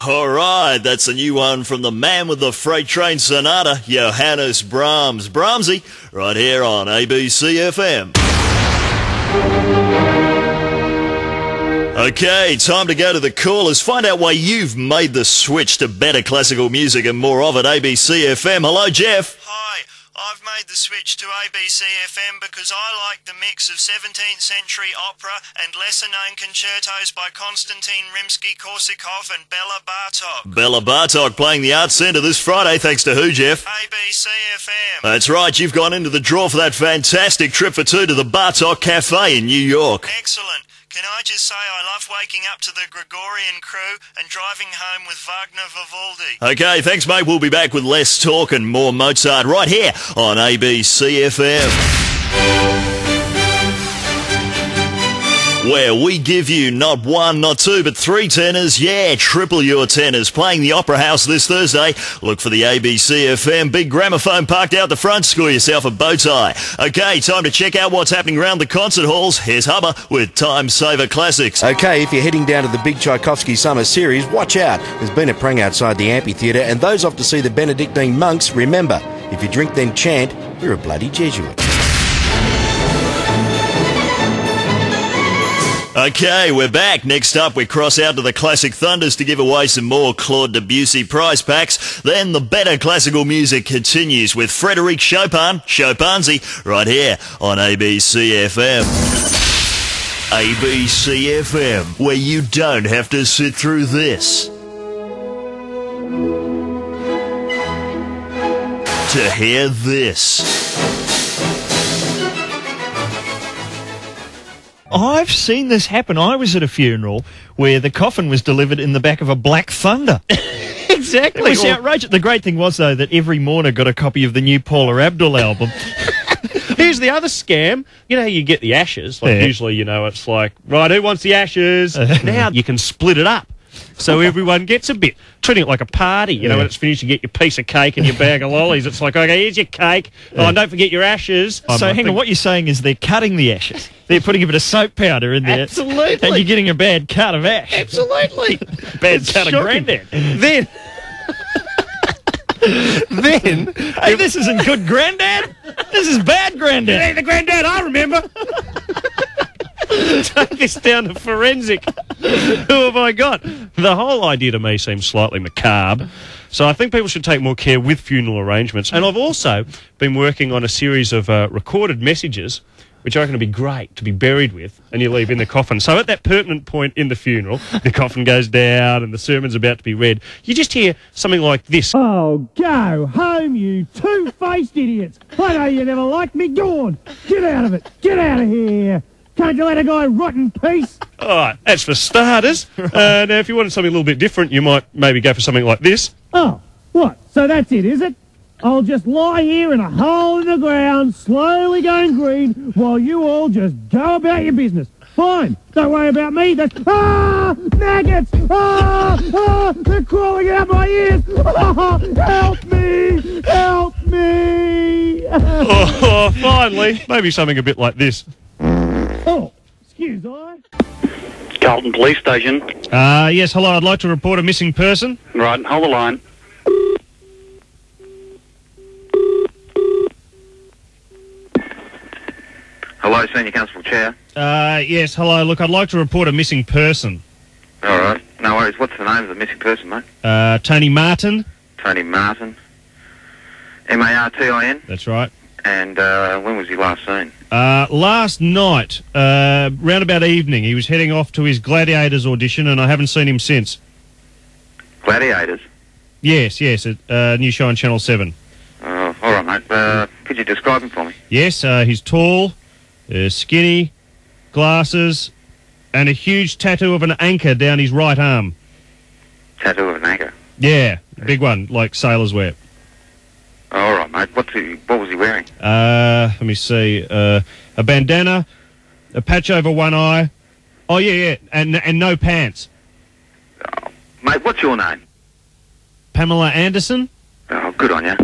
All right, that's a new one from the man with the freight train sonata, Johannes Brahms. Brahmsy, right here on ABC FM. Okay, time to go to the callers. Find out why you've made the switch to better classical music and more of it. ABC FM. Hello, Jeff. Hi, I've made the switch to ABC FM because I like the mix of 17th century opera and lesser known concertos by Konstantin Rimsky Korsakov and Bella Bartok. Bella Bartok playing the Arts Centre this Friday, thanks to who, Jeff? ABC FM. That's right, you've gone into the draw for that fantastic trip for two to the Bartok Cafe in New York. Excellent. Can I just say I love waking up to the Gregorian crew and driving home with Wagner Vivaldi. Okay, thanks, mate. We'll be back with less talk and more Mozart right here on ABC FM. Where we give you not one, not two, but three tenors. Yeah, triple your tenors. Playing the Opera House this Thursday. Look for the ABC FM big gramophone parked out the front. Score yourself a bow tie. Okay, time to check out what's happening around the concert halls. Here's Hubba with Time Saver Classics. Okay, if you're heading down to the big Tchaikovsky Summer Series, watch out. There's been a prang outside the amphitheatre, and those off to see the Benedictine monks, remember, if you drink then chant, you're a bloody Jesuit. Okay, we're back. Next up, we cross out to the Classic Thunders to give away some more Claude Debussy prize packs. Then the better classical music continues with Frederic Chopin, Chopinsy, right here on ABC FM. ABC FM, where you don't have to sit through this. To hear this. I've seen this happen. I was at a funeral where the coffin was delivered in the back of a Black Thunder. exactly. It was outrageous. The great thing was, though, that every mourner got a copy of the new Paula Abdul album. Here's the other scam. You know, how you get the ashes. Like Yeah. usually, you know, it's like, right, who wants the ashes? now you can split it up. So everyone gets a bit, treating it like a party. You know, Yeah. when it's finished, you get your piece of cake and your bag of lollies. It's like, okay, here's your cake. Oh, and don't forget your ashes. so, hang on, what you're saying is they're cutting the ashes. They're putting a bit of soap powder in there. Absolutely. And you're getting a bad cut of ash. Absolutely. Bad It's cut of shocking. granddad. Then, then, Hey, this isn't good granddad. This is bad granddad. Ain't the granddad, I remember. This down to forensic. Who have I got? The whole idea to me seems slightly macabre. So I think people should take more care with funeral arrangements. And I've also been working on a series of uh, recorded messages, which I reckon would be great to be buried with, and you leave in the coffin. So at that pertinent point in the funeral, the coffin goes down and the sermon's about to be read. You just hear something like this. Oh, go home, you two-faced idiots! I know you never liked me. Go get out of it. Get out of here. Can't you let a guy rot in peace? All right, that's for starters. Uh, now, if you wanted something a little bit different, you might maybe go for something like this. Oh, what? So that's it, is it? I'll just lie here in a hole in the ground, slowly going green, while you all just go about your business. Fine. Don't worry about me. That's ah maggots. Ah, ah they're crawling out my ears. Ah, help me! Help me! Oh, finally, maybe something a bit like this. Oh, excuse I. Carlton Police Station. Uh, yes, hello, I'd like to report a missing person. Right, hold the line. Hello, Senior Constable Chair. Uh, yes, hello, look, I'd like to report a missing person. All right, no worries. What's the name of the missing person, mate? Uh, Tony Martin. Tony Martin. M-A-R-T-I-N. That's right. And uh, when was he last seen? Uh, last night, uh, round about evening, he was heading off to his Gladiators audition, and I haven't seen him since. Gladiators. Yes, yes, at uh, new show on Channel 7. Oh, all right, mate. Uh, could you describe him for me? Yes, uh, he's tall, uh, skinny, glasses, and a huge tattoo of an anchor down his right arm. Tattoo of an anchor. Yeah, big one, like sailors wear. Oh, mate. What's he, what was he wearing? Uh, let me see. Uh, a bandana, a patch over one eye. Oh yeah, yeah, and and no pants. Mate, what's your name? Pamela Anderson. Oh, good on you.